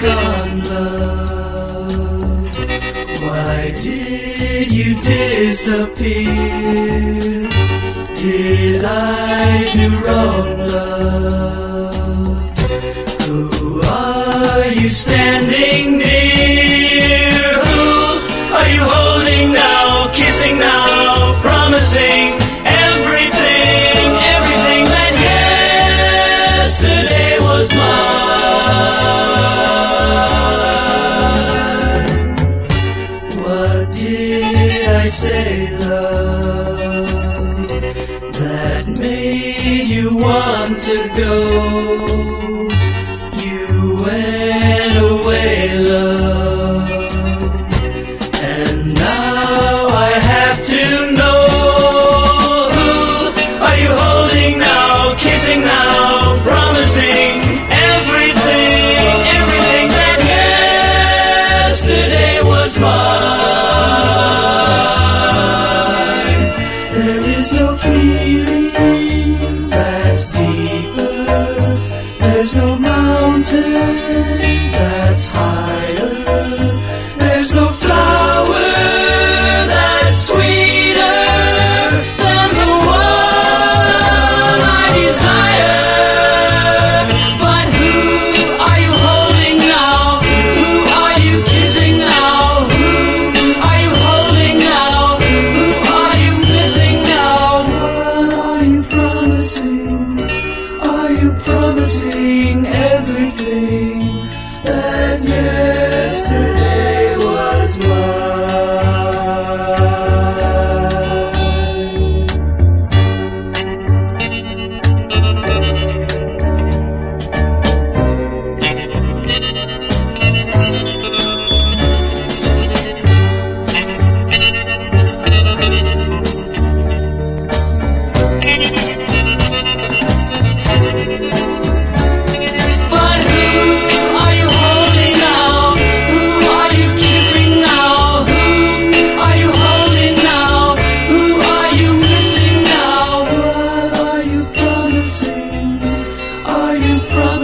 gone, love? Why did you disappear? Did I do wrong, love? Who are you standing near? Who are you holding now, kissing now? say love that made you want to go. There's no mountain that's higher.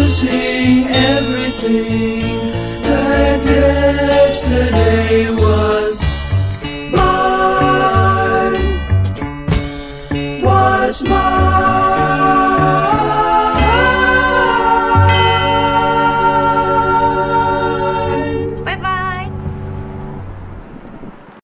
losing everything that yesterday was mine, was mine.